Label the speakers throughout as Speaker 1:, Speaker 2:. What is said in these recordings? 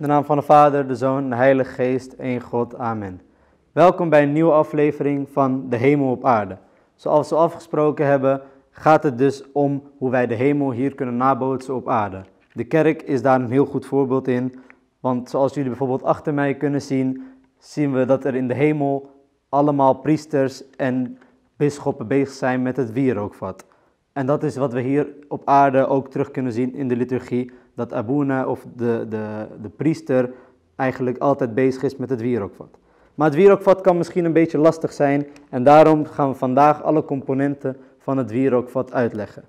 Speaker 1: In de naam van de Vader, de Zoon de Heilige Geest, één God. Amen. Welkom bij een nieuwe aflevering van De Hemel op Aarde. Zoals we afgesproken hebben, gaat het dus om hoe wij de hemel hier kunnen nabootsen op aarde. De kerk is daar een heel goed voorbeeld in, want zoals jullie bijvoorbeeld achter mij kunnen zien, zien we dat er in de hemel allemaal priesters en bisschoppen bezig zijn met het wierookvat. En dat is wat we hier op aarde ook terug kunnen zien in de liturgie, dat Abuna of de, de, de priester eigenlijk altijd bezig is met het wierookvat. Maar het wierookvat kan misschien een beetje lastig zijn en daarom gaan we vandaag alle componenten van het wierookvat uitleggen.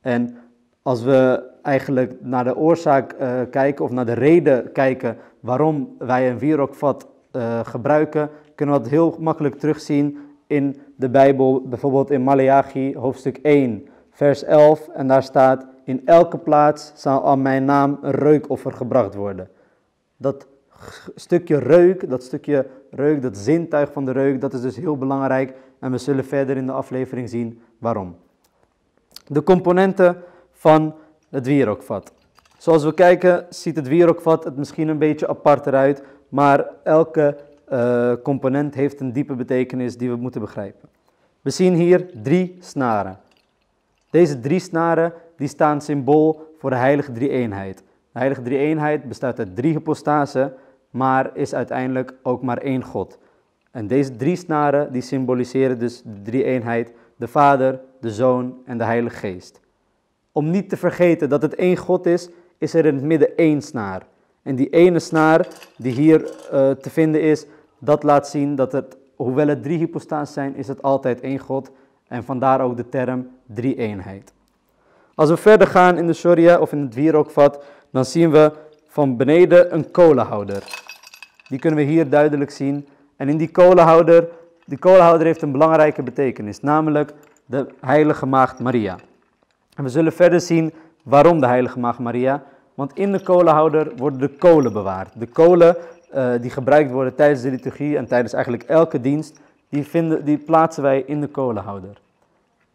Speaker 1: En als we eigenlijk naar de oorzaak uh, kijken of naar de reden kijken waarom wij een wierookvat uh, gebruiken, kunnen we dat heel makkelijk terugzien in de Bijbel, bijvoorbeeld in Malachi hoofdstuk 1, vers 11. En daar staat, in elke plaats zal aan mijn naam een reukoffer gebracht worden. Dat stukje reuk, dat stukje reuk, dat zintuig van de reuk, dat is dus heel belangrijk. En we zullen verder in de aflevering zien waarom. De componenten van het wierookvat. Zoals we kijken ziet het wierookvat het misschien een beetje apart eruit, maar elke uh, component heeft een diepe betekenis die we moeten begrijpen. We zien hier drie snaren. Deze drie snaren die staan symbool voor de heilige drie-eenheid. De heilige drie-eenheid bestaat uit drie hypostasen, maar is uiteindelijk ook maar één God. En deze drie snaren die symboliseren dus de drie-eenheid, de Vader, de Zoon en de Heilige Geest. Om niet te vergeten dat het één God is, is er in het midden één snaar. En die ene snaar die hier uh, te vinden is, dat laat zien dat het, hoewel het drie hypostasen zijn, is het altijd één God. En vandaar ook de term drie-eenheid. Als we verder gaan in de Sharia of in het wierookvat, dan zien we van beneden een kolenhouder. Die kunnen we hier duidelijk zien. En in die kolenhouder, die kolenhouder heeft een belangrijke betekenis, namelijk de heilige maagd Maria. En we zullen verder zien waarom de heilige maagd Maria. Want in de kolenhouder worden de kolen bewaard. De kolen uh, die gebruikt worden tijdens de liturgie en tijdens eigenlijk elke dienst, die, vinden, die plaatsen wij in de kolenhouder.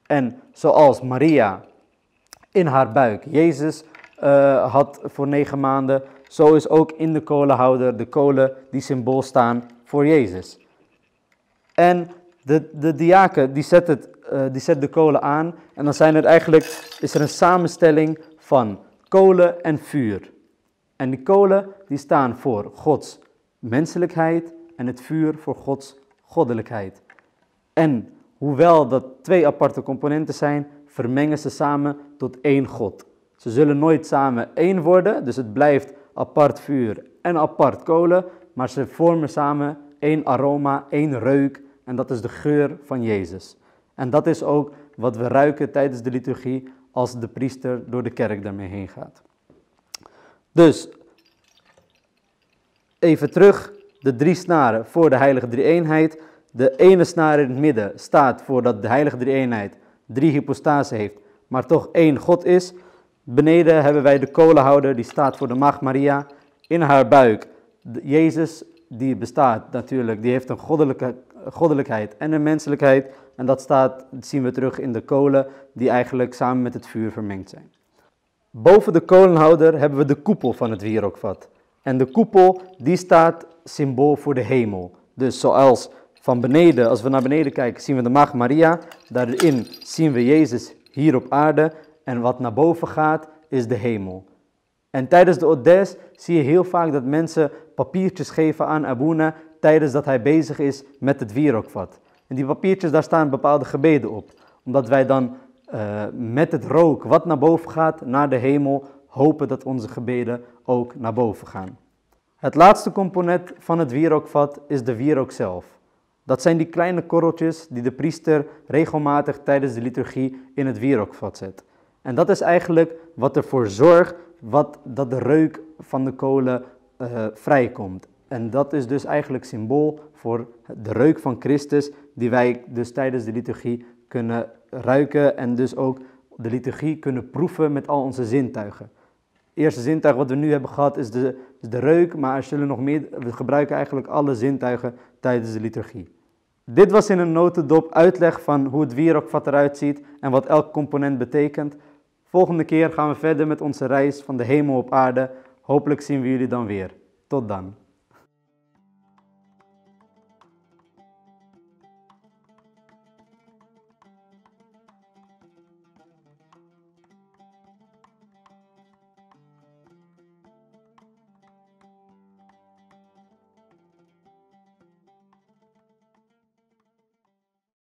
Speaker 1: En zoals Maria in haar buik Jezus uh, had voor negen maanden, zo is ook in de kolenhouder de kolen die symbool staan voor Jezus. En de, de diaken die zet, het, uh, die zet de kolen aan en dan zijn er eigenlijk, is er een samenstelling van kolen en vuur. En die kolen die staan voor Gods menselijkheid en het vuur voor Gods goddelijkheid. En hoewel dat twee aparte componenten zijn, vermengen ze samen tot één God. Ze zullen nooit samen één worden, dus het blijft apart vuur en apart kolen, maar ze vormen samen één aroma, één reuk en dat is de geur van Jezus. En dat is ook wat we ruiken tijdens de liturgie als de priester door de kerk daarmee heen gaat. Dus even terug, de drie snaren voor de heilige drie-eenheid. De ene snaar in het midden staat voor dat de heilige drie-eenheid drie hypostasen heeft, maar toch één God is. Beneden hebben wij de kolenhouder, die staat voor de maagd Maria. In haar buik, Jezus, die bestaat natuurlijk, die heeft een goddelijke, goddelijkheid en een menselijkheid. En dat, staat, zien we terug in de kolen, die eigenlijk samen met het vuur vermengd zijn. Boven de kolenhouder hebben we de koepel van het wierookvat. En de koepel, die staat symbool voor de hemel. Dus zoals van beneden, als we naar beneden kijken, zien we de Maagd Maria. Daarin zien we Jezus hier op aarde. En wat naar boven gaat, is de hemel. En tijdens de Odes zie je heel vaak dat mensen papiertjes geven aan Abuna tijdens dat hij bezig is met het wierookvat. En die papiertjes, daar staan bepaalde gebeden op. Omdat wij dan uh, met het rook wat naar boven gaat, naar de hemel, hopen dat onze gebeden ook naar boven gaan. Het laatste component van het wierookvat is de wierook zelf. Dat zijn die kleine korreltjes die de priester regelmatig tijdens de liturgie in het wierookvat zet. En dat is eigenlijk wat ervoor zorgt wat, dat de reuk van de kolen uh, vrijkomt. En dat is dus eigenlijk symbool voor de reuk van Christus, die wij dus tijdens de liturgie kunnen ruiken en dus ook de liturgie kunnen proeven met al onze zintuigen eerste zintuig wat we nu hebben gehad is de, is de reuk, maar er zullen nog meer, we gebruiken eigenlijk alle zintuigen tijdens de liturgie. Dit was in een notendop uitleg van hoe het wierookvat eruit ziet en wat elk component betekent. Volgende keer gaan we verder met onze reis van de hemel op aarde. Hopelijk zien we jullie dan weer. Tot dan.